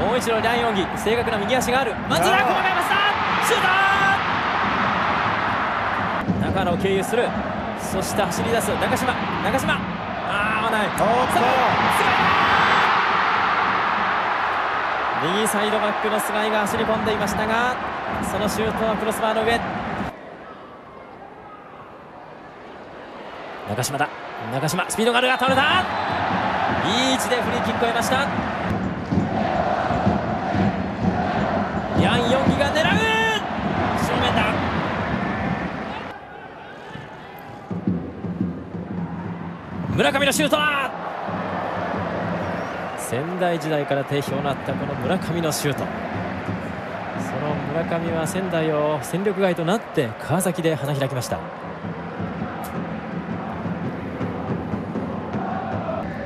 もう一度ラインオギ正確な右足がある。松田細かいパスだシュート中野を経由する。そして走り出す。中島。中島。ああ合わない。右サイドバックの菅井が走り込んでいましたがそのシュートはクロスバーの上。中島だ。中島。スピードがあるが倒れた。いい位置でフリーキックを得ました村上のシュートだ。仙台時代から定評のあったこの村上のシュート。その村上は仙台を戦力外となって川崎で花開きました。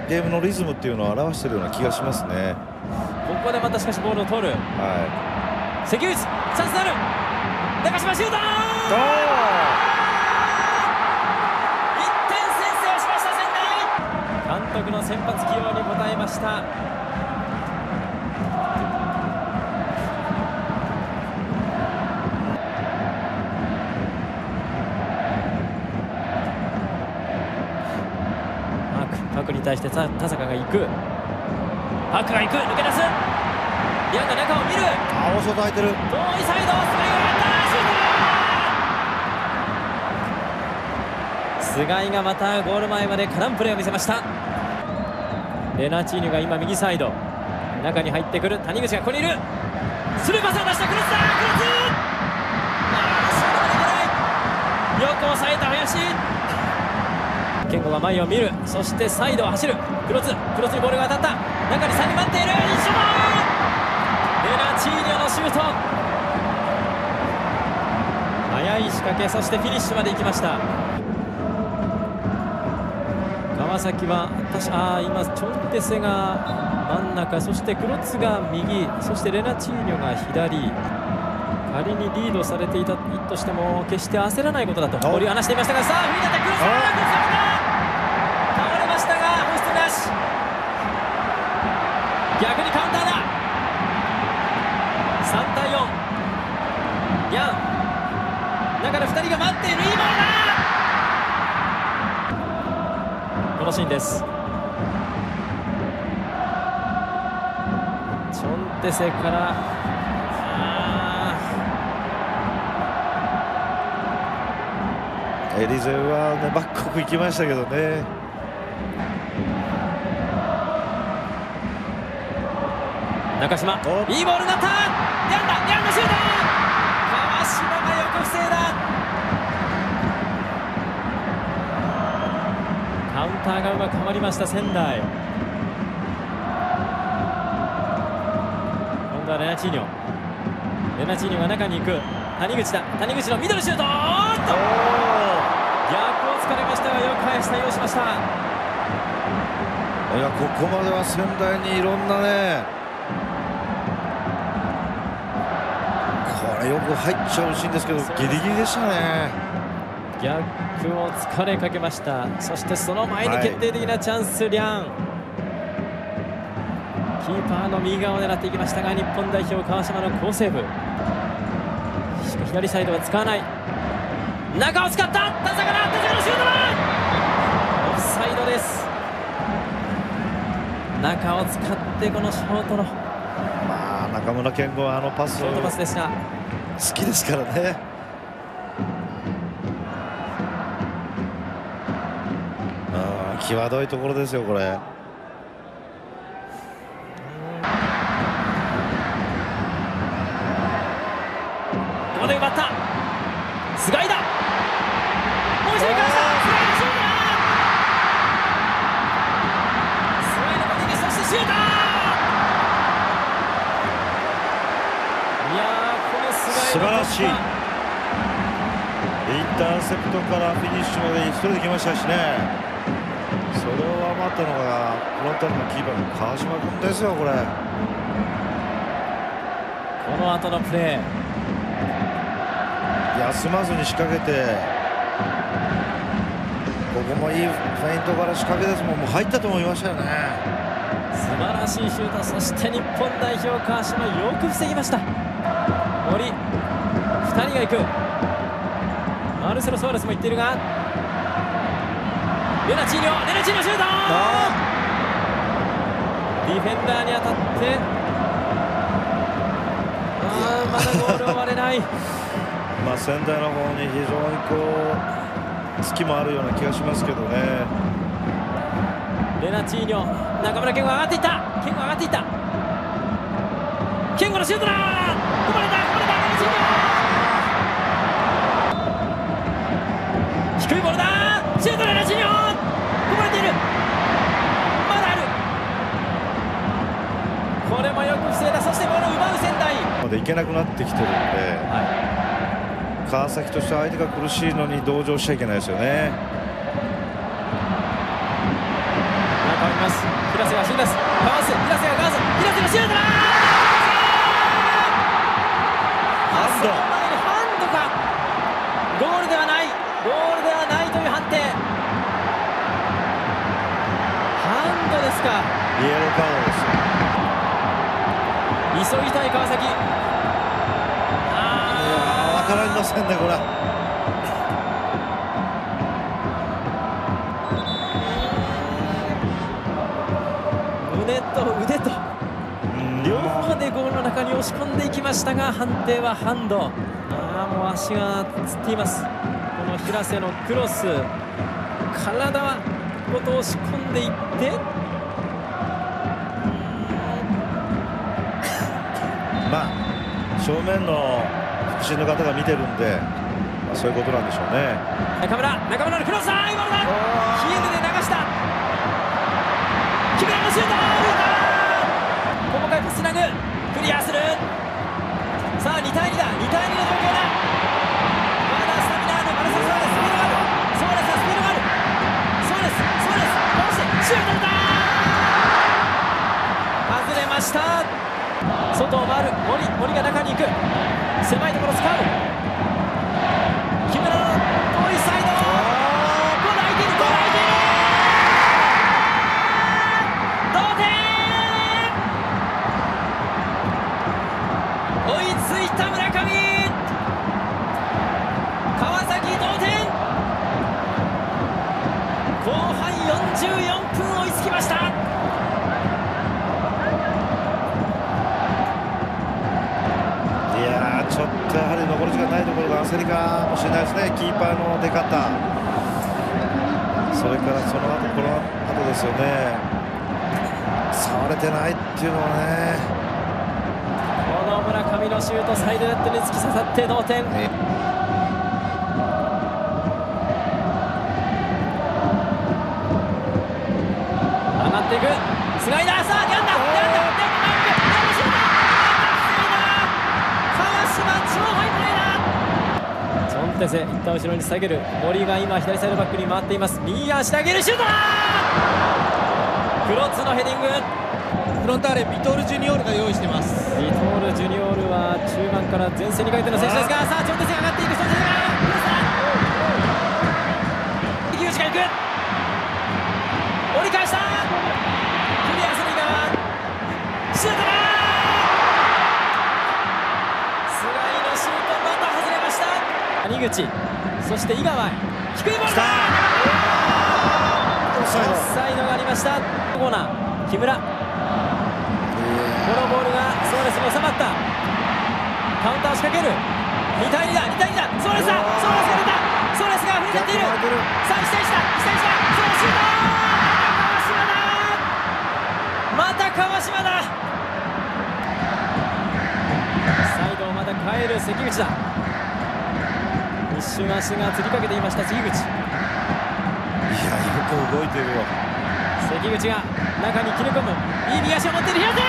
ゲームのリズムっていうのを表しているような気がしますね。ここでまたしかしボールを取る。は関口チャンスなる。中島シュート督の先発起用に応えました。パークに対して田田坂が行く。パークが行く。抜け出す。リアンが中を見る。あ、大外空いてる。遠いサイドスリー菅井がまたゴール前まで絡むプレーを見せましたレナチーニョが今右サイド。中に入ってくる。谷口がここにいる。スルーパスを出した。クロスだ。クロスよく抑えた林。健吾が前を見る。そしてサイドを走る。クロス。クロスにボールが当たった。中に3人待っている。一緒だ。レナチーニョのシュート。速い仕掛け。そしてフィニッシュまで行きました。崎はあー今チョンテセが真ん中そしてクロツが右そしてレナチーニョが左。仮にリードされていたとしても決して焦らないことだとお。堀は話していましたがさあ踏み立てクロスバークロス倒れましたがホイッスルなし。逆にカウンターだ。3対4ヤン。中で2人が待っているのシーンです。チョンテセからあエリゼはね、バック行きましたけどね。いいボールになった。ヤンだヤンのシュート川島がよく防いだカウンターがうまくはまりました仙台今度はレナチーニョ。レナチーニョが中に行く。谷口だ。谷口のミドルシュート。っと！逆を突かれましたがよく返し対応しました。いや、ここまでは仙台にいろんなね。これよく入っちゃうシーンですけど、ギリギリでしたね。逆を疲れかけました。そしてその前に決定的なチャンス、リャン。キーパーの右側を狙っていきましたが日本代表川島の好セーブ。しかし左サイドは使わない。中を使った。田坂だ田坂のシュートだオフサイドです。中を使ってこのショートの。まあ、中村健吾はあのパスショートパスでした。好きですからね。際どいところですよ、これ。ここで奪った。菅井だ。もう一度行きました。菅井のシュー。トだ菅井のボディにそしてシュートいやーこの素晴らしい。インターセプトからフィニッシュまで一人で来ましたしね。それを上回ったのがフロンターレのキーパーの川島君ですよ、これ。この後のプレー休まずに仕掛けて、ここもいいフェイントから仕掛けですもん、もう入ったと思いましたよね。素晴らしいシュートそして日本代表川島よく防ぎました森2人が行くマルセロ・ソアレスも行っているがレナチーニョレナチーニョシュート！ディフェンダーに当たって。あーまだゴールを割れない。まあ仙台の方に非常にこう隙もあるような気がしますけどね。レナチーニョ中村健吾上がっていった。健吾上がっていった。健吾のシュートだこぼれたこぼれたレナチーニョ低いボールだシュートレナチーニョこぼれているまだあるこれもよく防いだそしてボールを奪う仙台。までいけなくなってきてるんで川崎としては相手が苦しいのに同情しちゃいけないですよね。中を見ます。平瀬が走り出すかわす平瀬がかわす平瀬のシュートだ。ハンド。ハンドか。ゴールではない。ゴールではないという判定。ハンドですか。イエローカードですよ急ぎたい川崎。あー。分かりませんねこれー。胸と腕とうん。両方でゴールの中に押し込んでいきましたが判定はハンド。あーもう足がつっています。この平瀬のクロス。体はごと押し込んでいってまあ正面の副審の方が見てるんで、まあ、そういうことなんでしょうね。中村中村のクロスだいいボー。ルだヒールで流した。木村のシュート細かいパスつなぐ。クリアする。さあ2対2だ。2対2の状況だ。まだスタミナある。マルセロ・ソアレススピードがある。ソアレスはスピードがある。ソアレスソアレス倒してシュート外を回る。森森が中に行く。狭いところ使う木村の遠いサイド。ゴー。ル空いているゴール空いている同点。追いついた焦りかもしれないですね。キーパーの出方。それからその後この後ですよね。触れてないっていうのはね。この村上のシュートサイドネットに突き刺さって同点。ね。上がっていく。スライ一旦後ろに下げる。森が今左サイドバックに回っています。右足げるシュートだクロツのヘディング。フロンターレビトール・ジュニオールが用意してます。リトール・ジュニオールは中盤から前線にかけての選手ですがさあ口。そして井川。へ低いボールだ。オフサイド。がありました。コーナー。木村。このボールがソアレスに収まった。カウンターを仕掛ける。2対2だ。2対2だ。ソアレスだ。ソアレスが出た。ソアレスが振り切っている。さあ1対1だ1対1だソアシュート。また川島だ。サイドをまた変える関口だ一瞬足がつりかけていました関口。いやよく動いてるよ。関口が中に切り込む。いい右足を持っている平瀬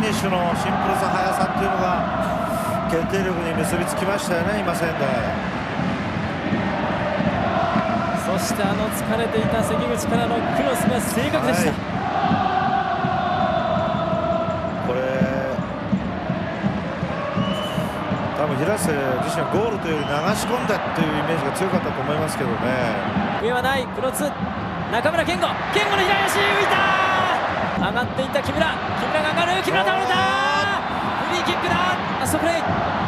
いやーやっぱりこのフィのシンプルさ速さっていうのが決定力に結びつきましたよね今仙台。そしてあの疲れていた関口からのクロスが正確でした、はい。これ多分平瀬自身はゴールというより流し込んだっていうイメージが強かったと思いますけどね。上はないクロス。中村健吾。健吾の左足浮いた上がっていった木村。木村が上がる。木村倒れた。フリーキックだ。ラストプレイ